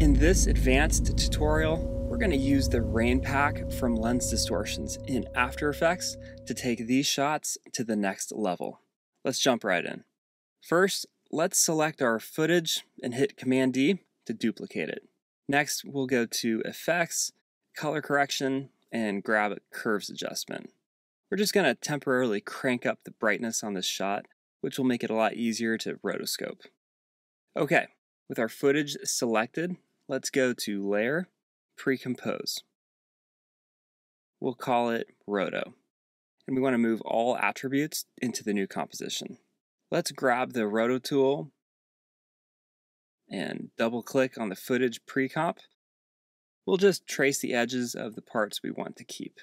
In this advanced tutorial, we're going to use the rain pack from Lens Distortions in After Effects to take these shots to the next level. Let's jump right in. First, let's select our footage and hit Command D to duplicate it. Next, we'll go to Effects, Color Correction, and grab Curves Adjustment. We're just going to temporarily crank up the brightness on this shot, which will make it a lot easier to rotoscope. Okay, with our footage selected, let's go to Layer, Pre-Compose. We'll call it Roto. And we want to move all attributes into the new composition. Let's grab the Roto tool and double click on the footage pre-comp. We'll just trace the edges of the parts we want to keep.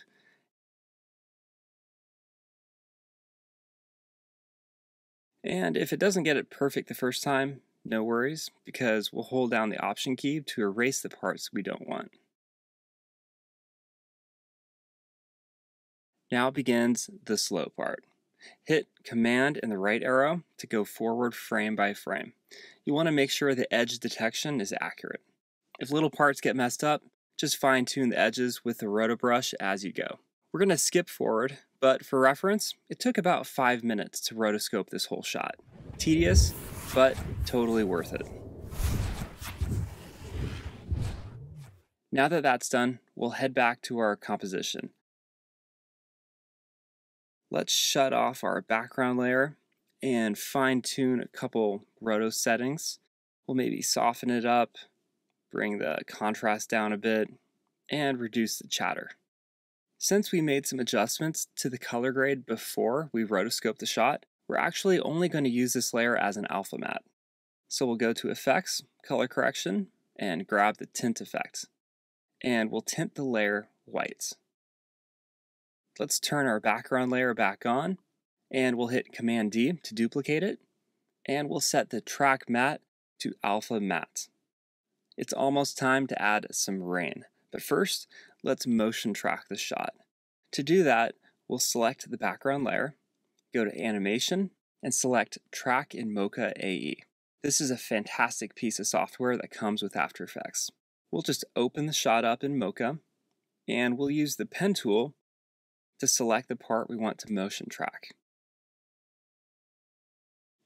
And if it doesn't get it perfect the first time, no worries, because we'll hold down the Option key to erase the parts we don't want. Now begins the slow part. Hit Command and the right arrow to go forward frame by frame. You want to make sure the edge detection is accurate. If little parts get messed up, just fine tune the edges with the roto brush as you go. We're going to skip forward, but for reference, it took about 5 minutes to rotoscope this whole shot. Tedious, but totally worth it. Now that that's done, we'll head back to our composition. Let's shut off our background layer and fine tune a couple roto settings. We'll maybe soften it up, bring the contrast down a bit, and reduce the chatter. Since we made some adjustments to the color grade before we rotoscoped the shot, we're actually only going to use this layer as an alpha matte. So we'll go to Effects, Color Correction, and grab the Tint effect. And we'll tint the layer white. Let's turn our background layer back on, and we'll hit Command D to duplicate it, and we'll set the Track Matte to Alpha Matte. It's almost time to add some rain. But first, let's motion track the shot. To do that, we'll select the background layer, go to Animation, and select Track in Mocha AE. This is a fantastic piece of software that comes with After Effects. We'll just open the shot up in Mocha, and we'll use the pen tool to select the part we want to motion track.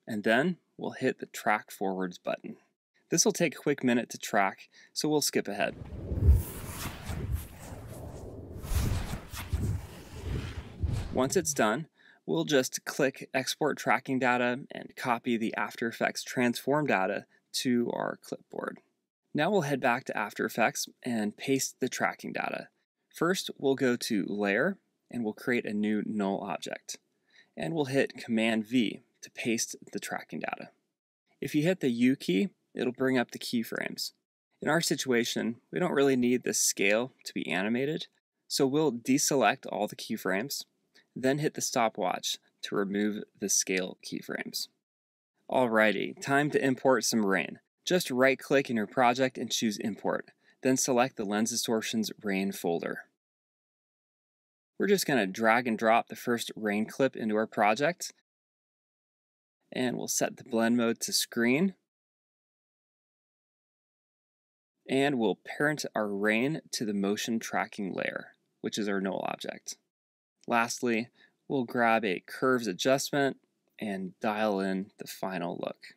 And then we'll hit the Track Forwards button. This will take a quick minute to track, so we'll skip ahead. Once it's done, we'll just click Export Tracking Data and copy the After Effects transform data to our clipboard. Now we'll head back to After Effects and paste the tracking data. First, we'll go to Layer and we'll create a new null object. And we'll hit Command V to paste the tracking data. If you hit the U key, it'll bring up the keyframes. In our situation, we don't really need the scale to be animated, so we'll deselect all the keyframes then hit the stopwatch to remove the scale keyframes. Alrighty, time to import some rain. Just right click in your project and choose import, then select the Lens Distortions rain folder. We're just going to drag and drop the first rain clip into our project and we'll set the blend mode to screen and we'll parent our rain to the motion tracking layer, which is our null object. Lastly, we'll grab a curves adjustment and dial in the final look.